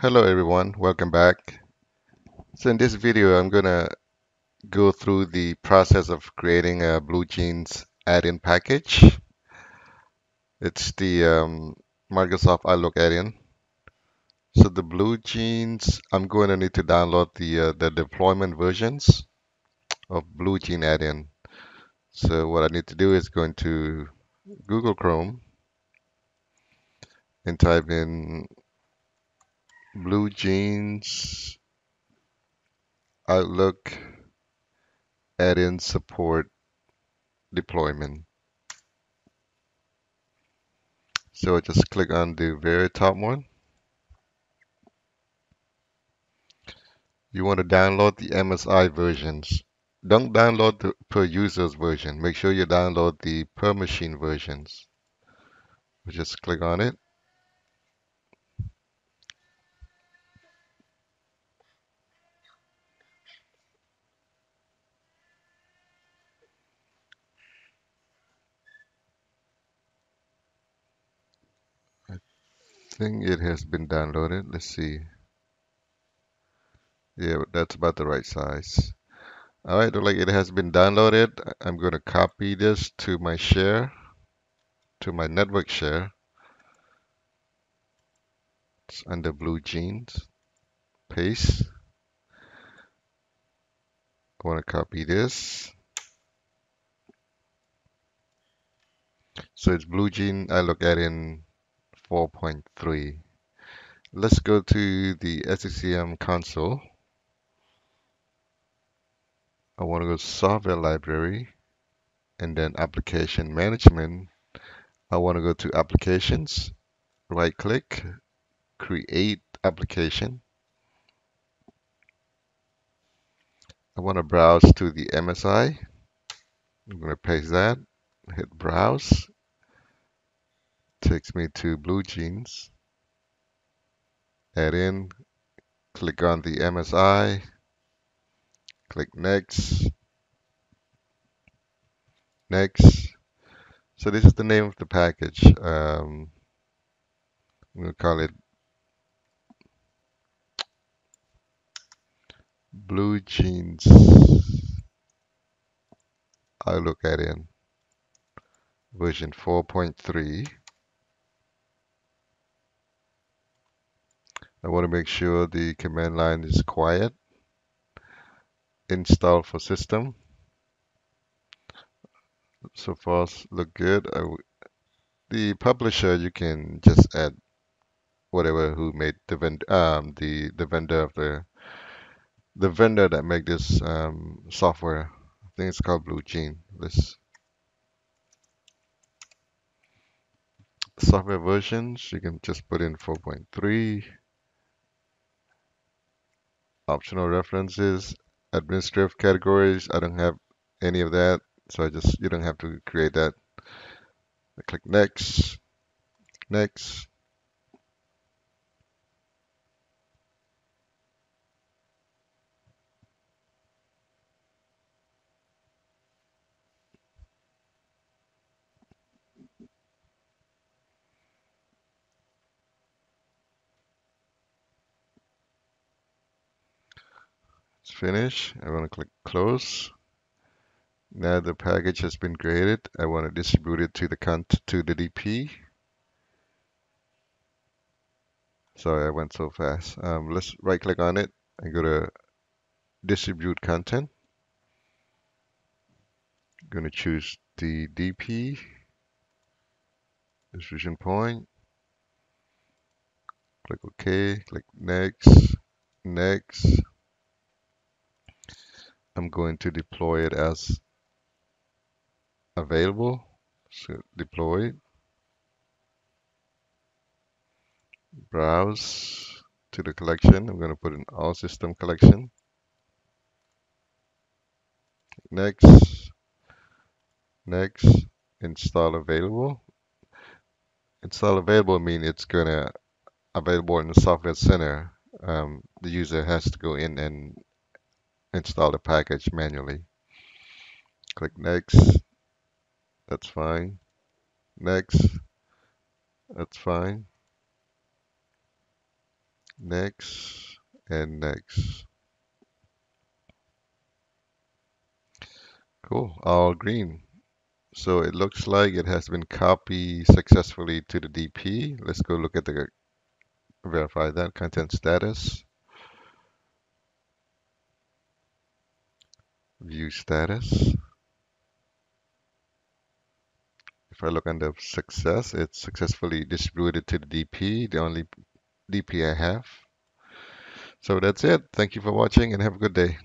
Hello everyone, welcome back. So in this video, I'm gonna go through the process of creating a BlueJeans add-in package. It's the um, Microsoft Outlook add-in. So the BlueJeans, I'm going to need to download the uh, the deployment versions of BlueJeans add-in. So what I need to do is go into Google Chrome and type in BlueJeans Outlook add-in support deployment. So I just click on the very top one. You want to download the MSI versions. Don't download the per users version. Make sure you download the per machine versions. Just click on it. Think it has been downloaded. Let's see. Yeah, that's about the right size. All right, like it has been downloaded. I'm going to copy this to my share, to my network share. It's under blue jeans. Paste. I want to copy this. So it's BlueJeans. Outlook add-in 4.3. Let's go to the SCCM console. I want to go to software library and then application management. I want to go to applications, right click, create application. I want to browse to the MSI. I'm going to paste that, hit browse. Takes me to BlueJeans. Add in, click on the MSI, click next, next. So this is the name of the package. Um, to call it BlueJeans Outlook add-in version 4.3. I want to make sure the command line is quiet. Install for system. So far, look good. the publisher, you can just add whatever who made the vend um, the the vendor of the the vendor that make this um, software. I think it's called BlueJeans. Let's software versions. You can just put in 4.3 optional references, administrative categories. I don't have any of that, so I just you don't have to create that. I click next, next. It's finished. I want to click close. Now the package has been created. I want to distribute it to the cont to the DP. Sorry, I went so fast. Um, let's right click on it and go to distribute content. I'm going to choose the DP distribution point. Click OK, click next, next. I'm going to deploy it as available. So deploy, browse to the collection. I'm going to put in all system collection. Next, next, install available. Install available mean it's going to available in the software center. Um, the user has to go in and install the package manually. Click next. That's fine. Next. That's fine. next, and next. Cool, all green. So it looks like it has been copied successfully to the DP. Let's go look at the verify that content status. View status. If I look under success, it's successfully distributed to the DP, the only DP I have. So that's it. Thank you for watching and have a good day.